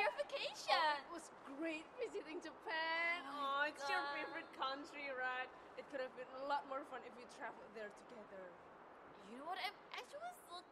your vacation? Oh, it was great visiting Japan. Oh Oh, it's your favorite country, right? It could have been a lot more fun if we traveled there together. You know what? I'm actually was